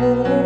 Oh.